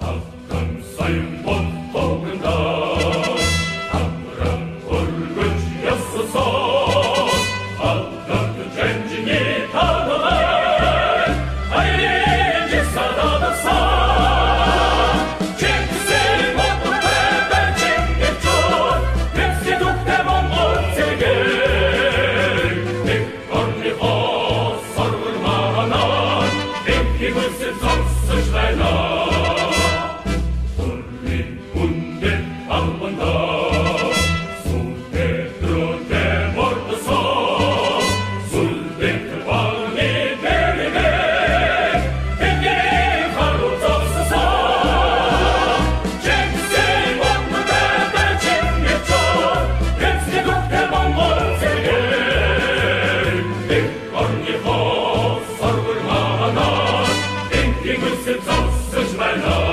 Auf kann sein Bonn. die Gunst im Sonst zu Gepfropft durch mein Haus.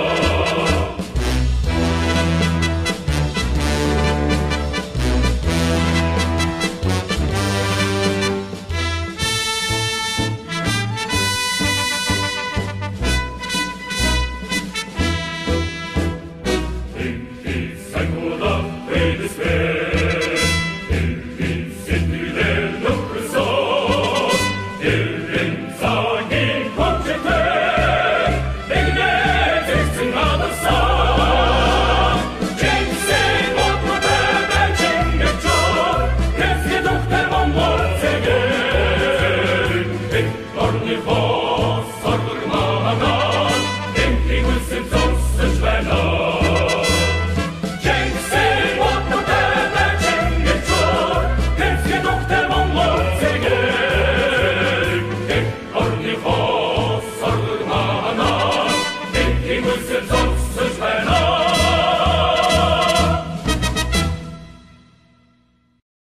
only